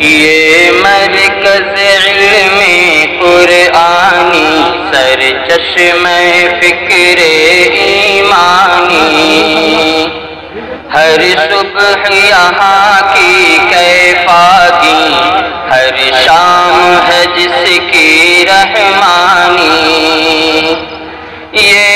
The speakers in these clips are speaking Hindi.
ये मरकज में कुरानी सर चश्म फ़िक्र ईमानी। हर सुबह यहाँ की कैफागी, हर शाम है जिसकी रहमानी। ये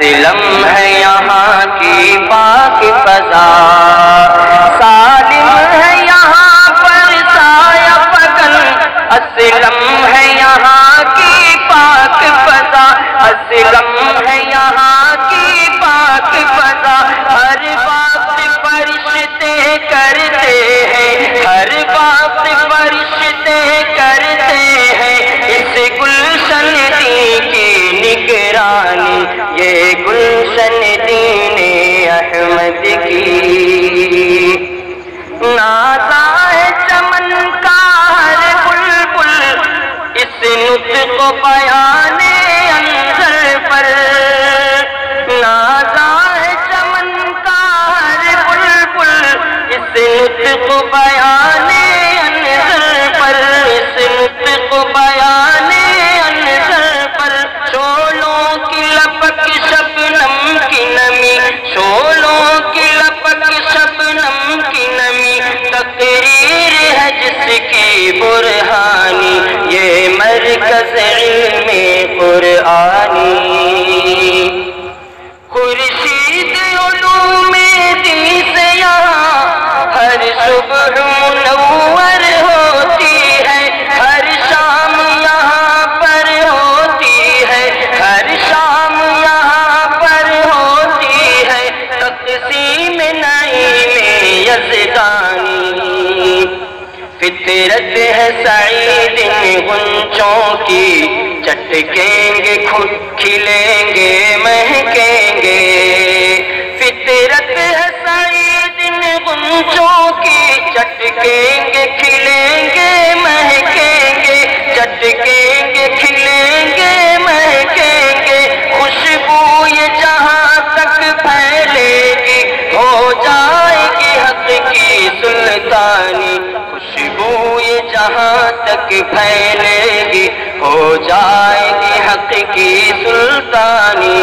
सिलम है यहाँ की पाक फजा। गुलशन दीन अहमद की। नाता है चमन का हर बुलबुल, इस नुत को बयाने अंदर पर। नाता है चमन का हर बुलबुल, इस नुत को बयान बुरहानी ये मरकज में कुरआनी। है सईद गुंचों की। चटकेंगे, खुद खिलेंगे, महकेंगे। फितरत है सईद गुंचों की। चटकेंगे, खिलेंगे, महकेंगे। चटकेंगे, खिलेंगे, महकेंगे। खुशबू ये जहाँ तक फैलेगी, हो जाएगी हक की सुल्तानी। जहाँ तक फैलेगी हो जाएगी हक की सुल्तानी।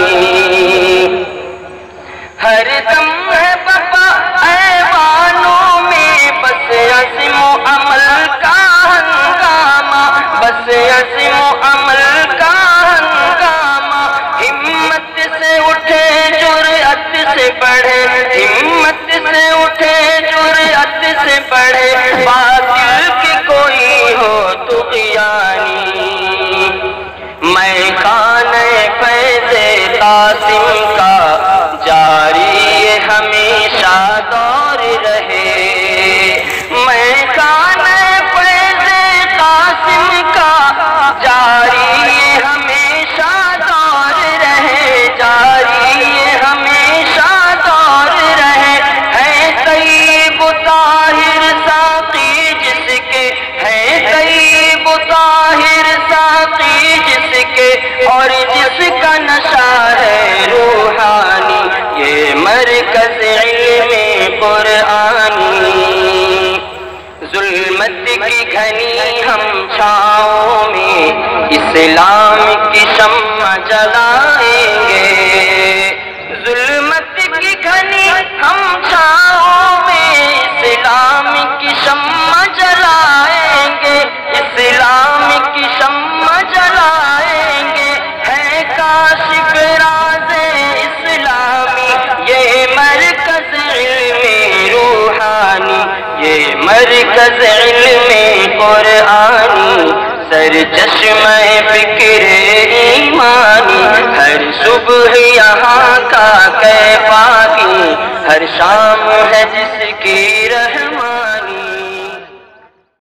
कुरआनी जुल्मत की घनी हम छाओ में इस्लाम की शम्मा जला मरकज इल्म कुरआनी, सर चश्म फ़िक्र ईमानी। हर सुबह यहाँ का कैपागी हर शाम है जिसकी रहमत